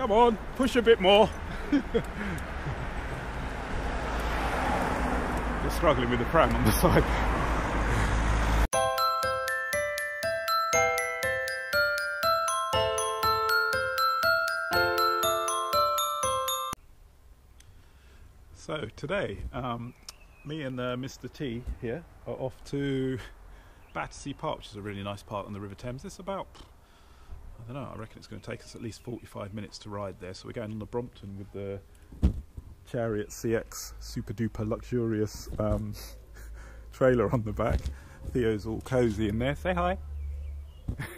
Come on, push a bit more. You're struggling with the pram on the side. So today, um, me and uh, Mr. T here are off to Battersea Park, which is a really nice park on the River Thames. It's about, I don't know, I reckon it's going to take us at least 45 minutes to ride there. So we're going on the Brompton with the Chariot CX super duper luxurious um, trailer on the back. Theo's all cosy in there. Say hi.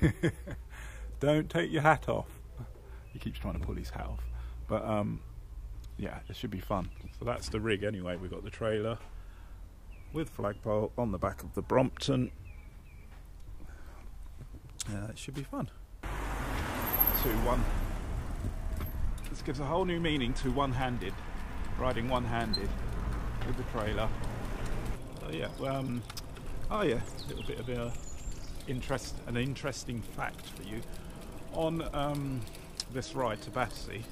Don't take your hat off. He keeps trying to pull his hat off. But um, yeah, it should be fun. So that's the rig anyway. We've got the trailer with flagpole on the back of the Brompton. Uh, it should be fun. One. This gives a whole new meaning to one-handed, riding one-handed with the trailer. So yeah, um, oh yeah, a little bit of a interest, an interesting fact for you on um, this ride to Battersea.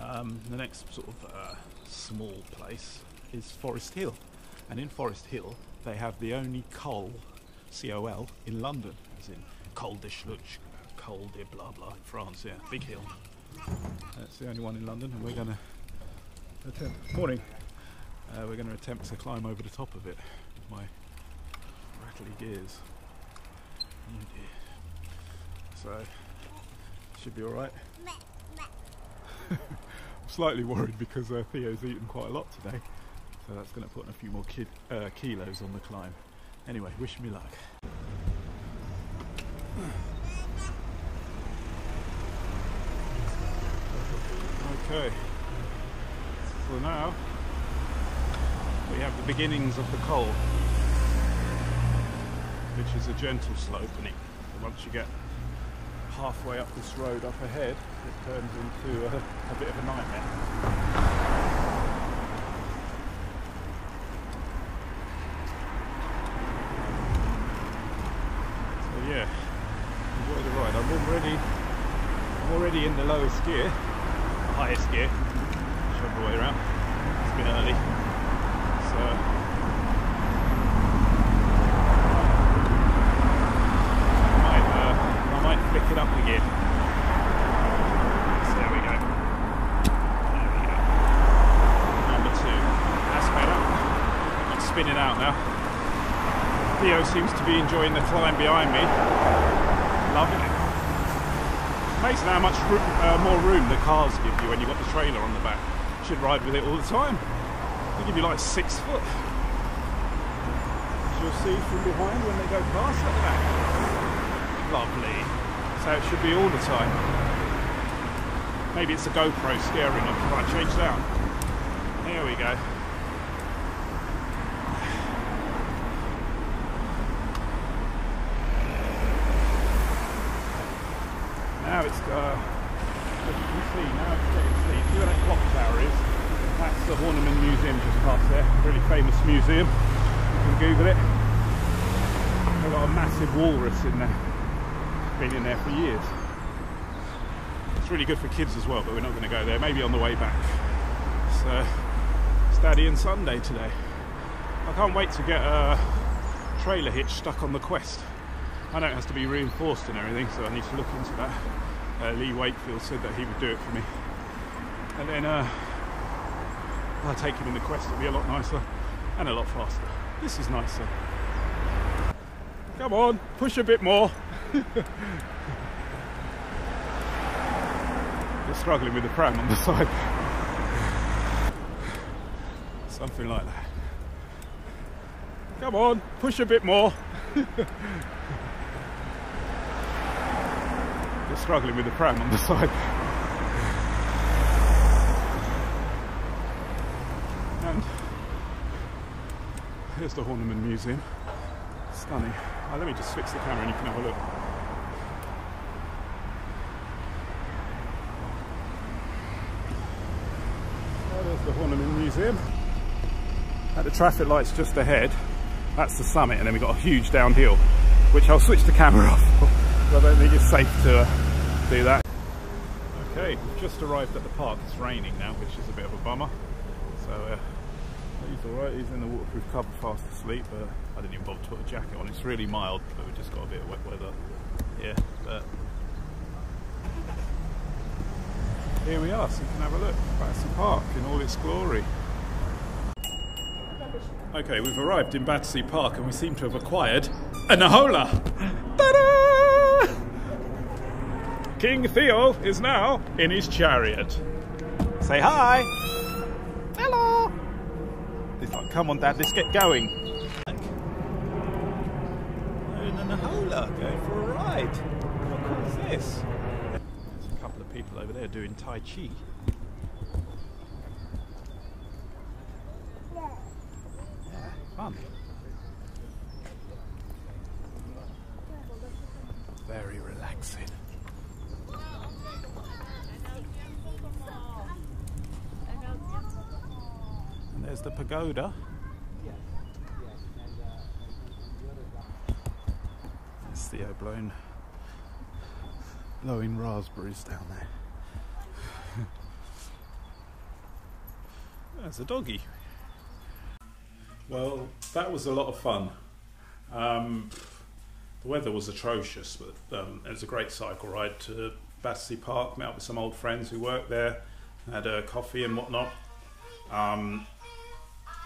Um, the next sort of uh, small place is Forest Hill, and in Forest Hill they have the only Col, C-O-L, in London, as in de Schluch, Col de blah blah in France, yeah, big hill. That's the only one in London, and we're going to attempt. Morning. Uh, we're going to attempt to climb over the top of it with my rattly gears. Oh dear. So should be all right. I'm slightly worried because uh, Theo's eaten quite a lot today, so that's going to put in a few more kid, uh, kilos on the climb. Anyway, wish me luck. So now we have the beginnings of the Col, which is a gentle slope, and once you get halfway up this road up ahead, it turns into a, a bit of a nightmare. So yeah, enjoy the ride. I'm already, I'm already in the lowest gear, highest gear, whichever way around. It's bit early, so I might, uh, I might flick it up again. So there we go. There we go. Number two. That's better. I'm spinning out now. Theo seems to be enjoying the climb behind me. Loving it. Amazing how much room, uh, more room the cars give you when you've got the trailer on the back. You Should ride with it all the time. They give you like six foot. As you'll see from behind when they go past at the back. Lovely. So it should be all the time. Maybe it's a GoPro scaring them. Right, change down. Here we go. It's, uh, as you can see, now steep. See where that clock tower is? That's the Horniman Museum just past there. Really famous museum. You can Google it. They've got a massive walrus in there. Been in there for years. It's really good for kids as well, but we're not going to go there. Maybe on the way back. So, it's Daddy and Sunday today. I can't wait to get a trailer hitch stuck on the Quest. I know it has to be reinforced and everything, so I need to look into that. Uh, Lee Wakefield said that he would do it for me. And then uh, I'll take him in the Quest, it'll be a lot nicer and a lot faster. This is nicer. Come on, push a bit more. You're struggling with the pram on the side. Something like that. Come on, push a bit more. You're struggling with the pram on the side. And here's the Horniman Museum. Stunning. Oh, let me just fix the camera and you can have a look. There's the Horniman Museum. At the traffic lights just ahead, that's the summit, and then we've got a huge downhill, which I'll switch the camera off. I don't think it's safe to uh, do that. Okay, we've just arrived at the park. It's raining now, which is a bit of a bummer. So uh, he's alright, he's in the waterproof cover fast asleep, but I didn't even bother to put a jacket on. It's really mild, but we've just got a bit of wet weather. Yeah, but here we are, so you can have a look. Battersea Park in all its glory. Okay, we've arrived in Battersea Park and we seem to have acquired a Nihola. King Theo is now in his chariot. Say hi. Hello. Like, come on, Dad, let's get going. In a Nihola, going for a ride. How cool is this? There's a couple of people over there doing Tai Chi. Yeah, fun. Very relaxing. And there's the pagoda. There's Theo blown, blowing raspberries down there. There's a doggy. Well, that was a lot of fun. Um, the weather was atrocious, but um, it was a great cycle ride to Battersea Park. Met up with some old friends who work there, had a coffee and whatnot. Um,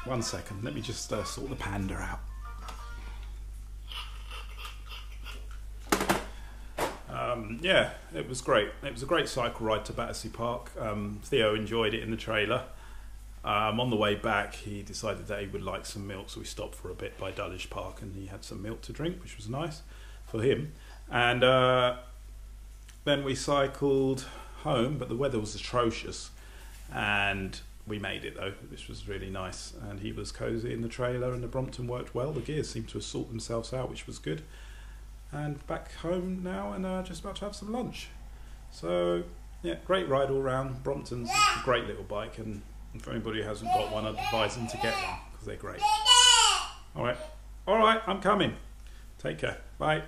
one second, let me just uh, sort the panda out. Um, yeah, it was great. It was a great cycle ride to Battersea Park. Um, Theo enjoyed it in the trailer. Um, on the way back, he decided that he would like some milk, so we stopped for a bit by Dulwich Park and he had some milk to drink, which was nice for him. And uh, then we cycled home, but the weather was atrocious. And we made it though, which was really nice. And he was cosy in the trailer, and the Brompton worked well. The gears seemed to have sorted themselves out, which was good. And back home now, and uh, just about to have some lunch. So, yeah, great ride all round. Brompton's a great little bike, and if anybody who hasn't got one, I'd advise them to get one because they're great. All right, all right, I'm coming. Take care. Bye.